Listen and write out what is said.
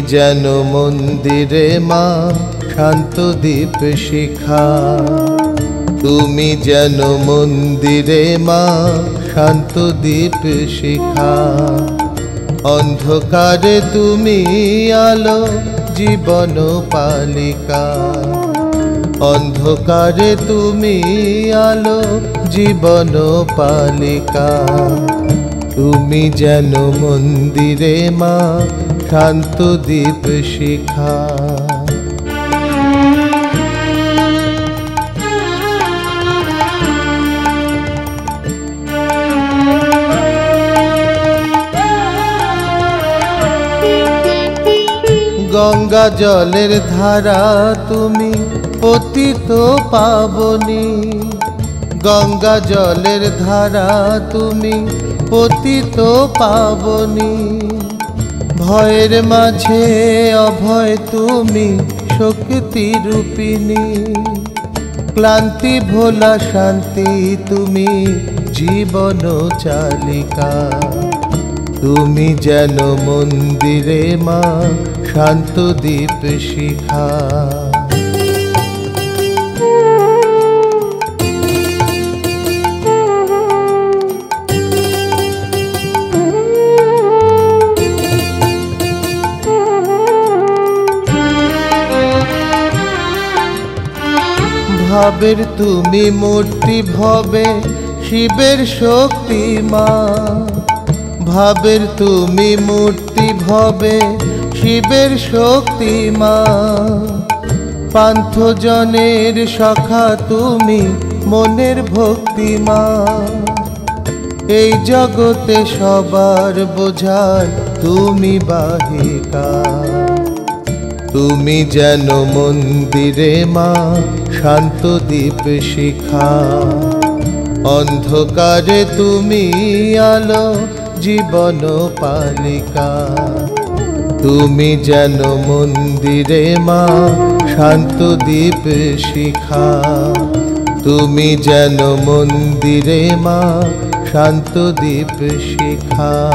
যেন মন্দিরে মা শান্তদ্বীপ শিখা। তুমি যেন মন্দিরে মা শান্তদ্বীপ শিখা। অন্ধকারে তুমি আলো জীবন পালিকা। অন্ধকারে তুমি আলো জীবন পালিকা। তুমি যেন মন্দিরে মা শান্তদ্বীপ শিখা। গঙ্গা জলের ধারা তুমি পতিত পাবনি। গঙ্গা জলের ধারা তুমি পতিত পাবনি। ভয়ের মাঝে অভয় তুমি শক্তি রূপিণী। ক্লান্তি ভোলা শান্তি তুমি জীবন চালিকা। তুমি যেন মন্দিরে মা শান্ত দ্বীপ শিখা। ভাবের তুমি মূর্তি ভবে, শিবের শক্তি মা। ভাবের তুমি মূর্তি ভবে, শিবের শক্তি মা। পান্থজনের সখা তুমি মনের ভক্তি মা। এই জগতে সবার বোঝার তুমি বাহিকা। তুমি যেন মন্দিরে মা শান্তদ্বীপ শিখা। অন্ধকারে তুমি আলো, জীবন পালিকা। তুমি যেন মন্দিরে মা, শান্ত দ্বীপ শিখা। তুমি যেন মন্দিরে মা, শান্ত দ্বীপ শিখা।